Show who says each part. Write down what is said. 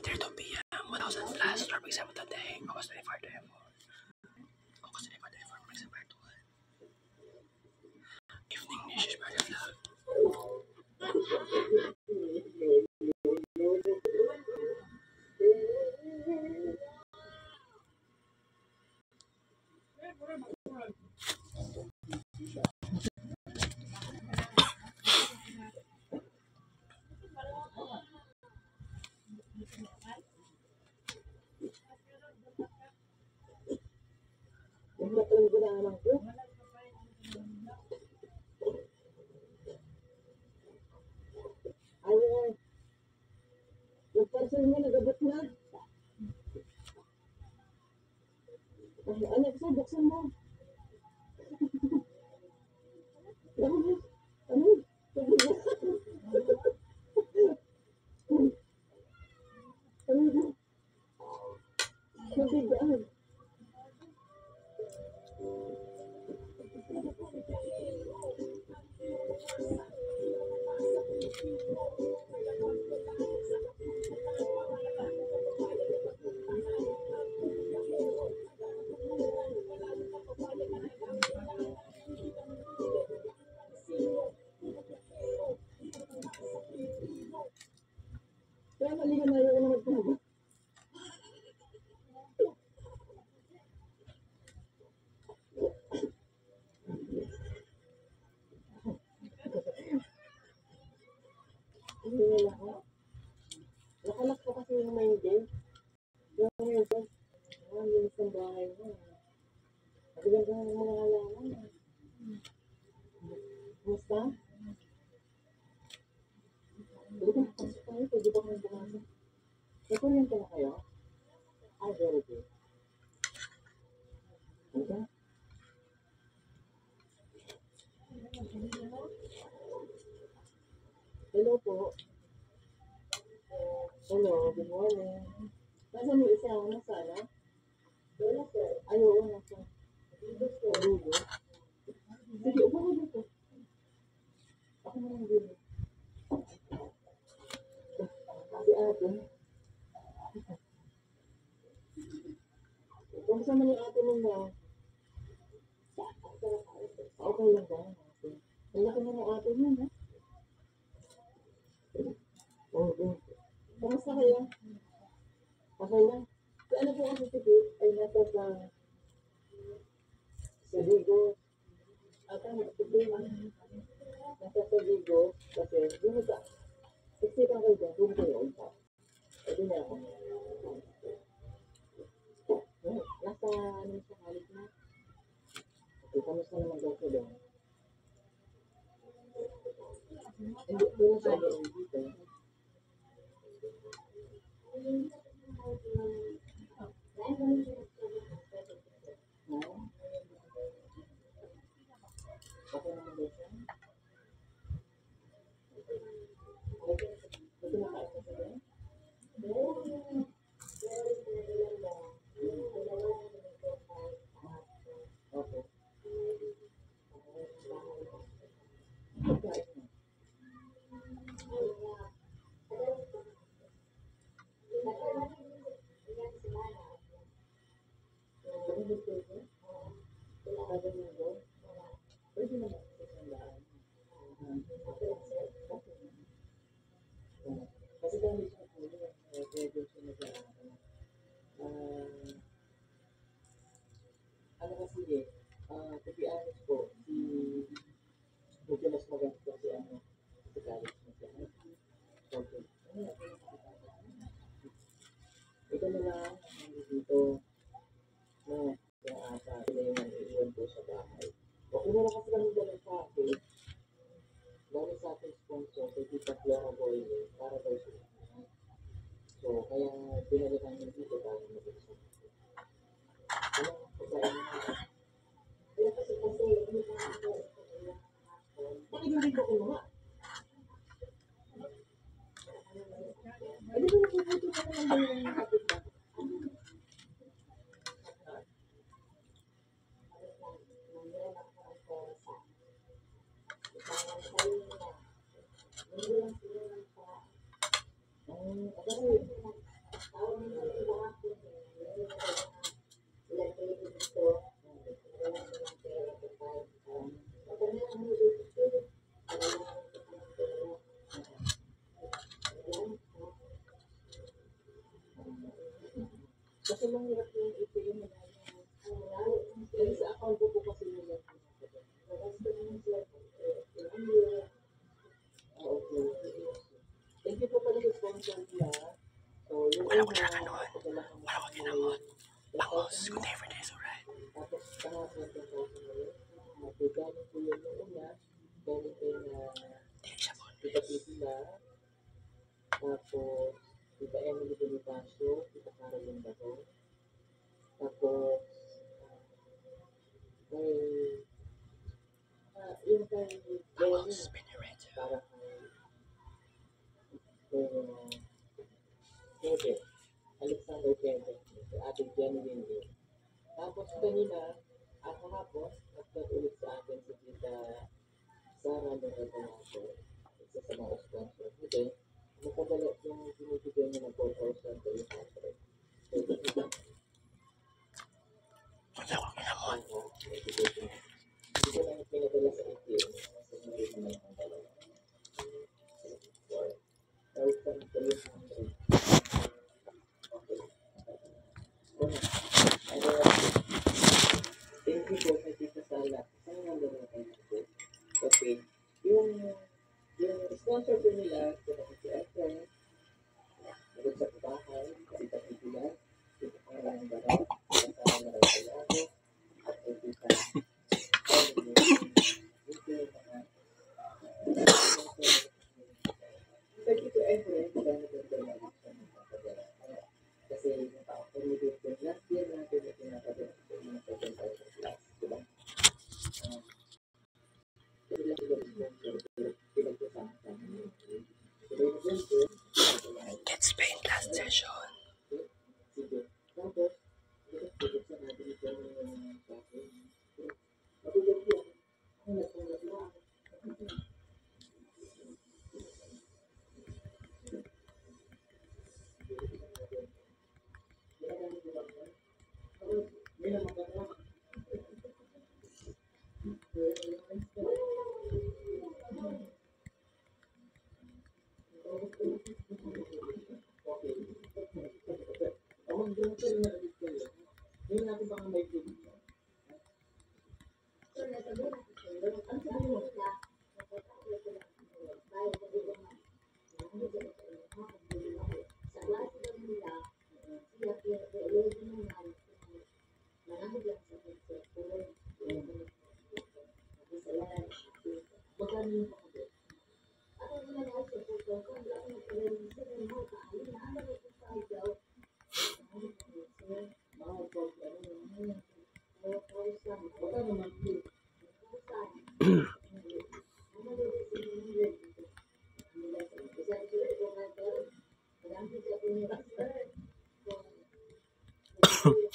Speaker 1: p.m. when I was in class, or exam of the day, I was ready for. I was to what? Evening dishes by the love. Very vlog.
Speaker 2: Ay, yung parcel mo nagabot na. Ay, anak sa, buksan. Ano? Ano? Ano? Hindi ako. Nakalak ko kasi yung main. Yung main gate. Ah, yung isang bahay mo. Ka ng mga halaman. Kumusta? Pwede ka pasok tayo. Pwede ba kayo pumasok? May kuryente na kayo? Ah, very good. Okay? Hello po. Hello, Nasaan yung isa? Nasaan? ah? Wala sir. Ay, oo, nasa. Kalugo. Sige, upo ka dito. Ako na lang dito. Si ate. Kung saan man ate mo na, okay lang ba? Ang laki na ng ate mo, ha? Oo. Kamusta kayo? Okay lang. Si ano po si Pete ay nasa sa sa Vigo. At ang Pete nasa sa Vigo kasi yun sa Iksikan kayo dyan, doon kayo ulit. Pwede na ako. Nasa ano sa kalit na? Okay, kamusta naman daw ko doon? Hindi, doon sa doon dito. No? Okay naman daw Puno, eh, pwede siya. Ah, ano eh, ah, to si medyo mas maganda kasi ano, si college na siya. Ito na lang, dito, na, yung ata, sila yung naiiwan po sa bahay. Okay kasi kami dala sa sa ating sponsor, kay Tita para daw sila. So, kaya pinali namin dito para mag-isa. Ano po sa? Kaya kasi kasi, ano pa ako? Bakit hindi ko kumuha? Di ba nakibuto ka ba yung kapit ba? Ay, kasi, Tita Titila. Tapos, Tita Emily Bonifacio, Tita Caroline Bato. Tapos, uh, may, uh, yung kay Benny, para kay, kay, uh, Kevin, Alexander Kevin, si ating Jenny Windy. Tapos kanina, at hapon, at ulit sa akin si Tita Sara Lorenzo sa mga sponsor. Okay? Nakadala yung binibigay niya ng 4,000 to yung contract. So, dito Okay. Thank you,
Speaker 1: 真的个。Gracias.